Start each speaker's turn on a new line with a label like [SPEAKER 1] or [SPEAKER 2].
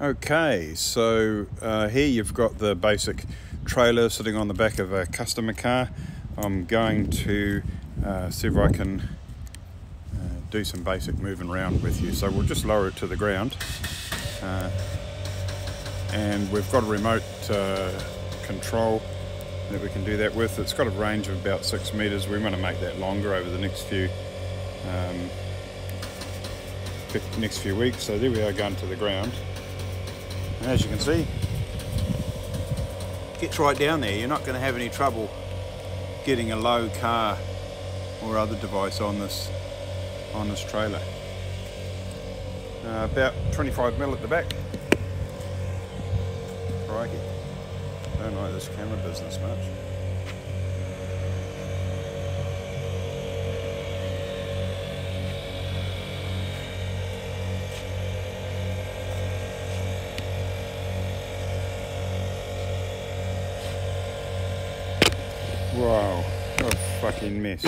[SPEAKER 1] Okay, so uh, here you've got the basic trailer sitting on the back of a customer car. I'm going to uh, see if I can uh, do some basic moving around with you. So we'll just lower it to the ground. Uh, and we've got a remote uh, control that we can do that with. It's got a range of about six meters. We want to make that longer over the next few um, next few weeks. So there we are going to the ground. And as you can see, it gets right down there. You're not going to have any trouble getting a low car or other device on this on this trailer. Uh, about 25 mil at the back. Crikey. Don't like this camera business much. Wow, what a fucking mess.